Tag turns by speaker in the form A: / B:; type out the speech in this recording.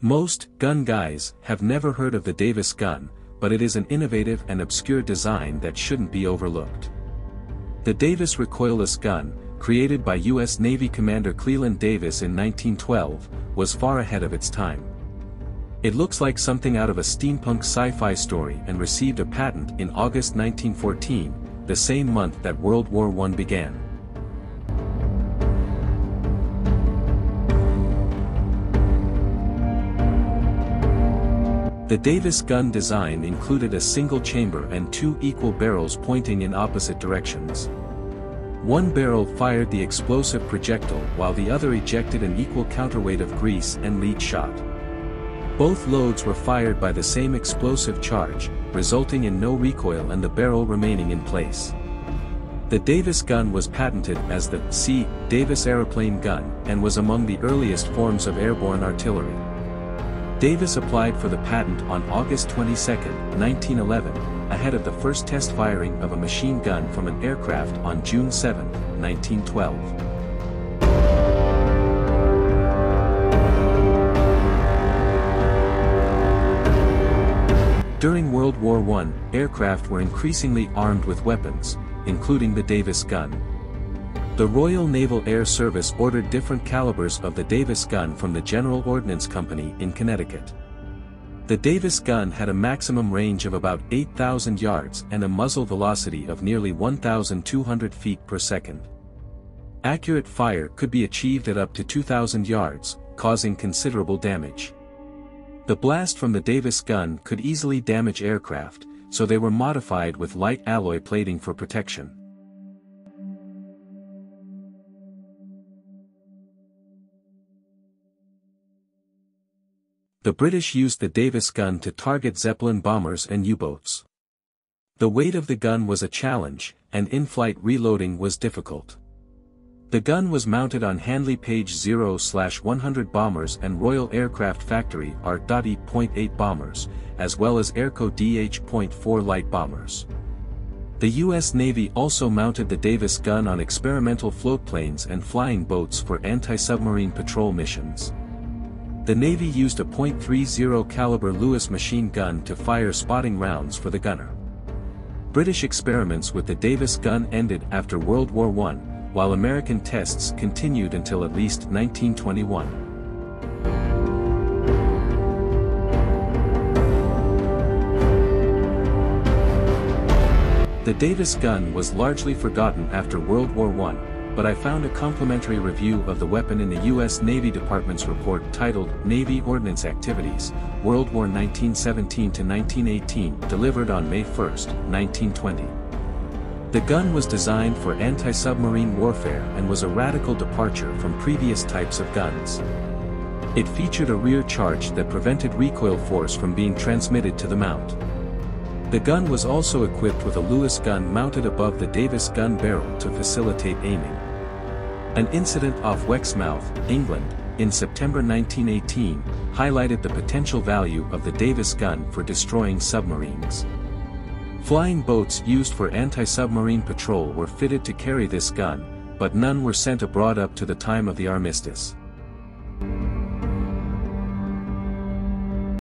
A: Most, gun guys, have never heard of the Davis gun, but it is an innovative and obscure design that shouldn't be overlooked. The Davis recoilless gun, created by U.S. Navy Commander Cleland Davis in 1912, was far ahead of its time. It looks like something out of a steampunk sci-fi story and received a patent in August 1914, the same month that World War I began. The Davis gun design included a single chamber and two equal barrels pointing in opposite directions. One barrel fired the explosive projectile while the other ejected an equal counterweight of grease and lead shot. Both loads were fired by the same explosive charge, resulting in no recoil and the barrel remaining in place. The Davis gun was patented as the C. Davis aeroplane gun and was among the earliest forms of airborne artillery. Davis applied for the patent on August 22, 1911, ahead of the first test firing of a machine gun from an aircraft on June 7, 1912. During World War I, aircraft were increasingly armed with weapons, including the Davis gun. The Royal Naval Air Service ordered different calibers of the Davis gun from the General Ordnance Company in Connecticut. The Davis gun had a maximum range of about 8,000 yards and a muzzle velocity of nearly 1,200 feet per second. Accurate fire could be achieved at up to 2,000 yards, causing considerable damage. The blast from the Davis gun could easily damage aircraft, so they were modified with light alloy plating for protection. The British used the Davis gun to target Zeppelin bombers and U-boats. The weight of the gun was a challenge, and in-flight reloading was difficult. The gun was mounted on Handley Page 0-100 bombers and Royal Aircraft Factory R.E.8 bombers, as well as Airco DH.4 light bombers. The U.S. Navy also mounted the Davis gun on experimental floatplanes and flying boats for anti-submarine patrol missions. The Navy used a .30 caliber Lewis machine gun to fire spotting rounds for the gunner. British experiments with the Davis gun ended after World War I, while American tests continued until at least 1921. The Davis gun was largely forgotten after World War I, but I found a complimentary review of the weapon in the U.S. Navy Department's report titled Navy Ordnance Activities, World War 1917 to 1918, delivered on May 1, 1920. The gun was designed for anti-submarine warfare and was a radical departure from previous types of guns. It featured a rear charge that prevented recoil force from being transmitted to the mount. The gun was also equipped with a Lewis gun mounted above the Davis gun barrel to facilitate aiming. An incident off Weymouth, England, in September 1918, highlighted the potential value of the Davis gun for destroying submarines. Flying boats used for anti-submarine patrol were fitted to carry this gun, but none were sent abroad up to the time of the armistice.